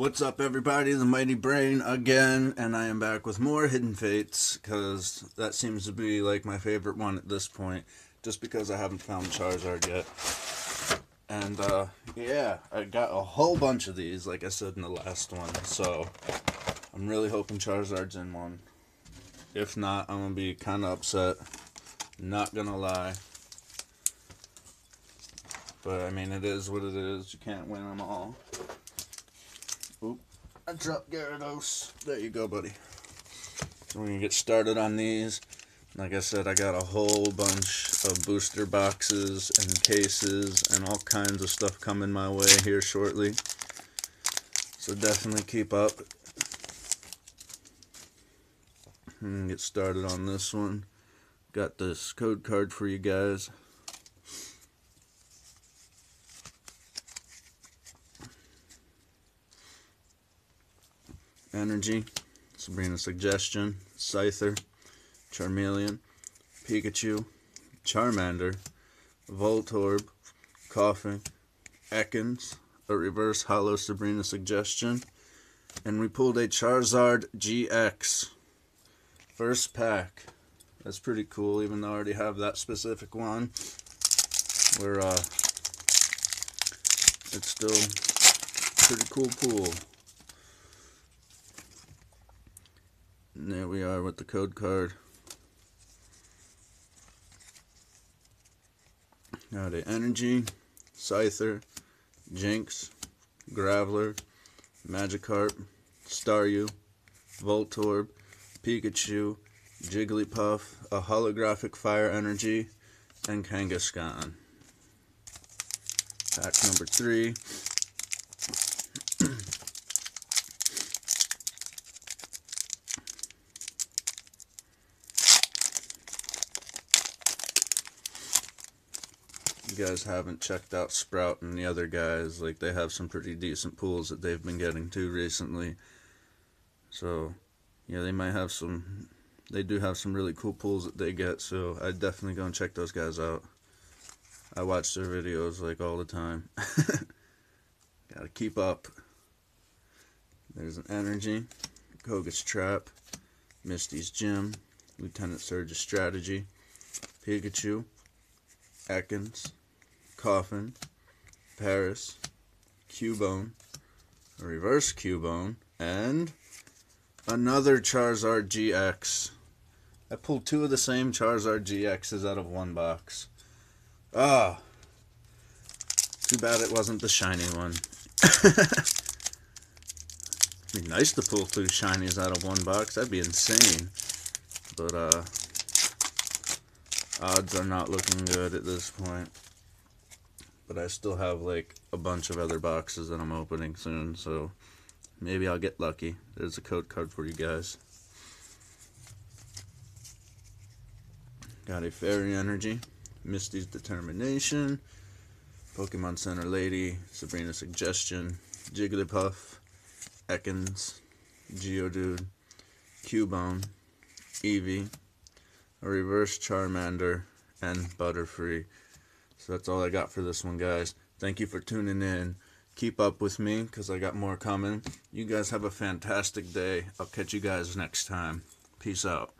What's up, everybody? The Mighty Brain again, and I am back with more Hidden Fates because that seems to be like my favorite one at this point, just because I haven't found Charizard yet. And uh, yeah, I got a whole bunch of these, like I said in the last one, so I'm really hoping Charizard's in one. If not, I'm gonna be kind of upset. Not gonna lie. But I mean, it is what it is. You can't win them all. Oop. I dropped Gyarados. There you go, buddy. So we're going to get started on these. Like I said, I got a whole bunch of booster boxes and cases and all kinds of stuff coming my way here shortly. So definitely keep up. And get started on this one. Got this code card for you guys. Energy, Sabrina Suggestion, Scyther, Charmeleon, Pikachu, Charmander, Voltorb, Koffing, Ekans, a reverse holo Sabrina Suggestion, and we pulled a Charizard GX. First pack. That's pretty cool, even though I already have that specific one. We're, uh, it's still pretty cool pool. And there we are with the code card. Got a Energy, Scyther, Jynx, Graveler, Magikarp, Staryu, Voltorb, Pikachu, Jigglypuff, a holographic Fire Energy, and Kangaskhan. Pack number three. You guys haven't checked out Sprout and the other guys, like they have some pretty decent pools that they've been getting to recently. So, yeah, they might have some, they do have some really cool pools that they get, so I'd definitely go and check those guys out. I watch their videos like all the time. Gotta keep up. There's an Energy, Koga's Trap, Misty's Gym, Lieutenant Surge's Strategy, Pikachu, Ekans, Koffing, Paras, Cubone, a reverse Cubone, and another Charizard GX. I pulled two of the same Charizard GXs out of one box. Ah. Too bad it wasn't the shiny one. It'd be nice to pull two shinies out of one box. That'd be insane. But, uh, odds are not looking good at this point but I still have like a bunch of other boxes that I'm opening soon, so maybe I'll get lucky. There's a code card for you guys. Got a Fairy Energy, Misty's Determination, Pokemon Center Lady, Sabrina Suggestion, Jigglypuff, Ekans, Geodude, Cubone, Eevee, a Reverse Charmander, and Butterfree. So that's all I got for this one, guys. Thank you for tuning in. Keep up with me because I got more coming. You guys have a fantastic day. I'll catch you guys next time. Peace out.